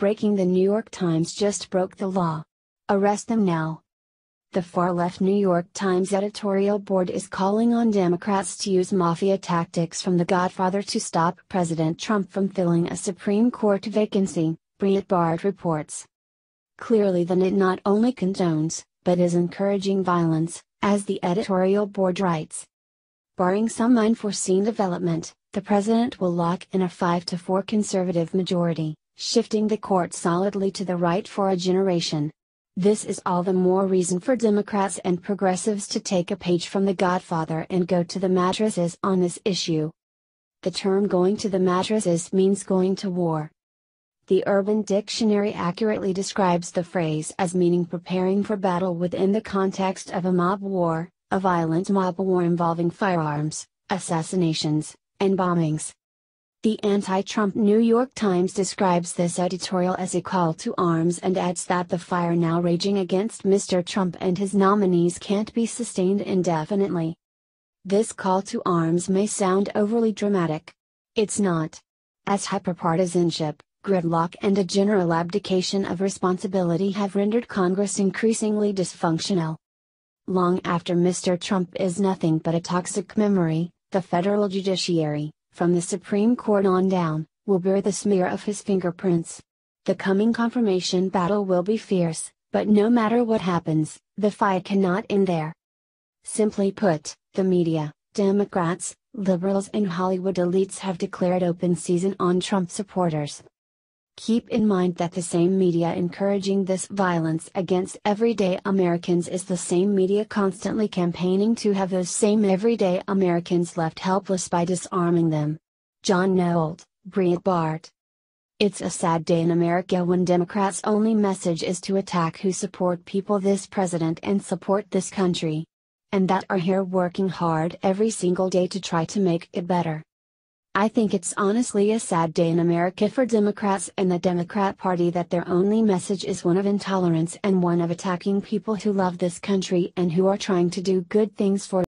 breaking the New York Times just broke the law. Arrest them now. The far left New York Times editorial board is calling on Democrats to use mafia tactics from The Godfather to stop President Trump from filling a Supreme Court vacancy, Breitbart reports. Clearly, the NYT not only condones, but is encouraging violence, as the editorial board writes. Barring some unforeseen development, the president will lock in a 5 to 4 conservative majority, shifting the court solidly to the right for a generation. This is all the more reason for Democrats and progressives to take a page from The Godfather and go to the mattresses on this issue. The term going to the mattresses means going to war. The Urban Dictionary accurately describes the phrase as meaning preparing for battle within the context of a mob war, a violent mob war involving firearms, assassinations, and bombings. The anti Trump New York Times describes this editorial as a call to arms and adds that the fire now raging against Mr. Trump and his nominees can't be sustained indefinitely. This call to arms may sound overly dramatic. It's not. As hyperpartisanship, gridlock, and a general abdication of responsibility have rendered Congress increasingly dysfunctional. Long after Mr. Trump is nothing but a toxic memory, the federal judiciary, from the Supreme Court on down, will bear the smear of his fingerprints. The coming confirmation battle will be fierce, but no matter what happens, the fight cannot end there. Simply put, the media, Democrats, liberals, and Hollywood elites have declared open season on Trump supporters. Keep in mind that the same media encouraging this violence against everyday Americans is the same media constantly campaigning to have those same everyday Americans left helpless by disarming them. John Nolte, Breitbart. It's a sad day in America when Democrats' only message is to attack who support people this president and support this country. And that are here working hard every single day to try to make it better. I think it's honestly a sad day in America for Democrats and the Democrat Party that their only message is one of intolerance and one of attacking people who love this country and who are trying to do good things for